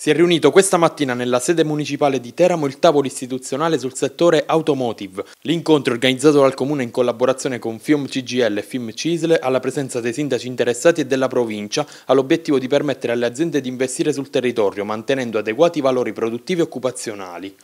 Si è riunito questa mattina nella sede municipale di Teramo il tavolo istituzionale sul settore automotive. L'incontro organizzato dal comune in collaborazione con FIOM CGL e FIM Cisle alla presenza dei sindaci interessati e della provincia ha l'obiettivo di permettere alle aziende di investire sul territorio mantenendo adeguati valori produttivi e occupazionali.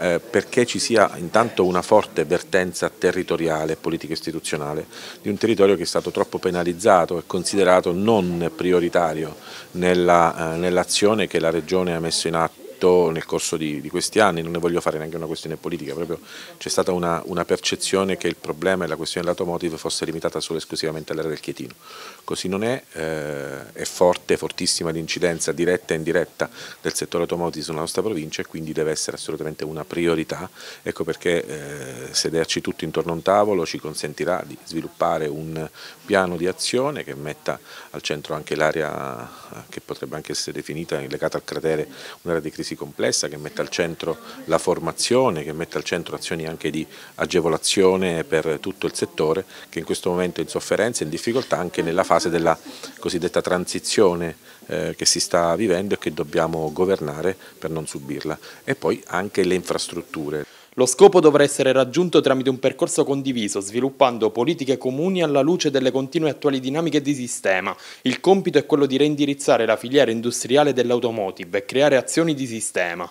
Eh, perché ci sia intanto una forte vertenza territoriale e politica istituzionale di un territorio che è stato troppo penalizzato e considerato non prioritario nell'azione nell che la Regione ha messo in atto detto nel corso di, di, questi anni, non ne voglio fare neanche una questione politica, proprio c'è stata una, una, percezione che il problema e la questione dell'automotive fosse limitata solo e esclusivamente all'area del Chietino. Così non è, eh, è forte, fortissima l'incidenza diretta e indiretta del settore automotive sulla nostra provincia e quindi deve essere assolutamente una priorità. Ecco perché eh, sederci tutti intorno a un tavolo ci consentirà di sviluppare un piano di azione che metta al centro anche l'area che potrebbe anche essere definita legata al cratere, un'area di crisi analisi complessa che mette al centro la formazione, che mette al centro azioni anche di agevolazione per tutto il settore che in questo momento è in sofferenza e in difficoltà anche nella fase della cosiddetta transizione eh, che si sta vivendo e che dobbiamo governare per non subirla e poi anche le infrastrutture. Lo scopo dovrà essere raggiunto tramite un percorso condiviso, sviluppando politiche comuni alla luce delle continue attuali dinamiche di sistema. Il compito è quello di reindirizzare la filiera industriale dell'automotive e creare azioni di sistema.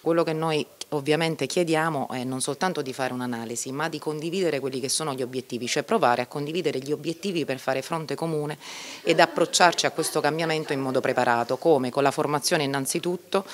Quello che noi ovviamente chiediamo è non soltanto di fare un'analisi, ma di condividere quelli che sono gli obiettivi, cioè provare a condividere gli obiettivi per fare fronte comune ed approcciarci a questo cambiamento in modo preparato, come con la formazione innanzitutto,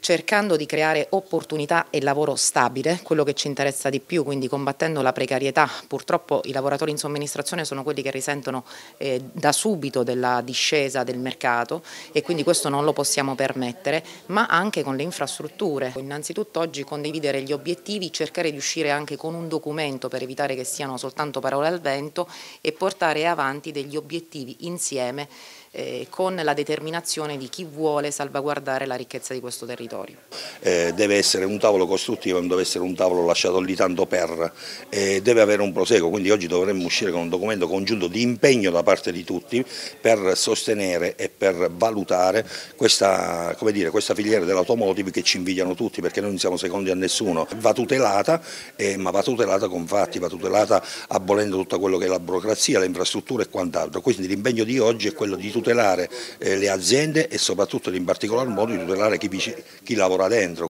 cercando di creare opportunità e lavoro stabile, quello che ci interessa di più, quindi combattendo la precarietà. Purtroppo i lavoratori in somministrazione sono quelli che risentono eh, da subito della discesa del mercato e quindi questo non lo possiamo permettere, ma anche con le infrastrutture. Innanzitutto oggi condividere gli obiettivi, cercare di uscire anche con un documento per evitare che siano soltanto parole al vento e portare avanti degli obiettivi insieme eh, con la determinazione di chi vuole salvaguardare la ricchezza di questo territorio. Eh, deve essere un tavolo costruttivo, non deve essere un tavolo lasciato lì tanto per, eh, deve avere un proseguo, quindi oggi dovremmo uscire con un documento congiunto di impegno da parte di tutti per sostenere e per valutare questa, dire, questa filiera dell'automotive che ci invidiano tutti perché noi non siamo secondi a nessuno. Va tutelata, eh, ma va tutelata con fatti, va tutelata abolendo tutto quello che è la burocrazia, le infrastrutture e quant'altro. Quindi l'impegno di oggi è quello di tutelare eh, le aziende e soprattutto in particolar modo di tutelare chi, chi lavora dentro.